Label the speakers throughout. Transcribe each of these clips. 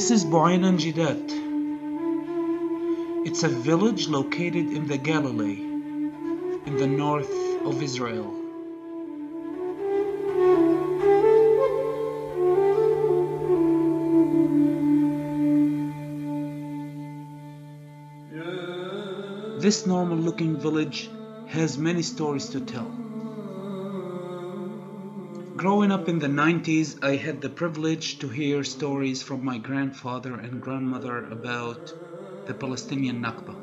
Speaker 1: Ainan Jidat. It's a village located in the Galilee, in the north of Israel. This normal looking village has many stories to tell. Growing up in the 90s, I had the privilege to hear stories from my grandfather and grandmother about the Palestinian Nakba.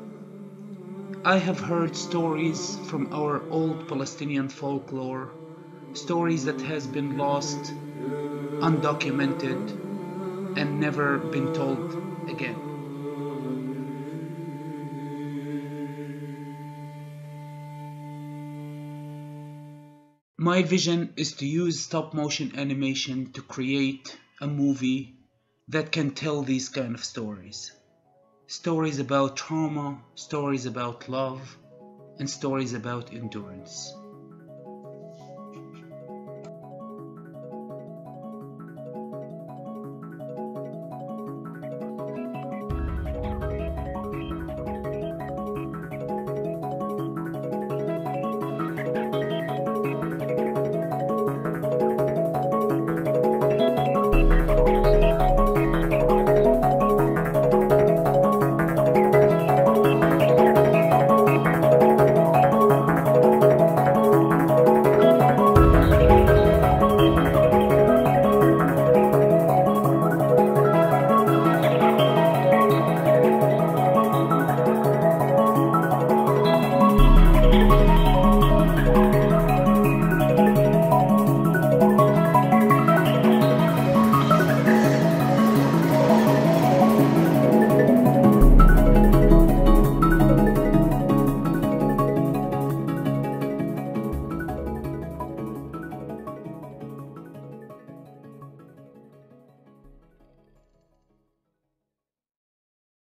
Speaker 1: I have heard stories from our old Palestinian folklore, stories that has been lost, undocumented, and never been told again. My vision is to use stop motion animation to create a movie that can tell these kind of stories. Stories about trauma, stories about love, and stories about endurance.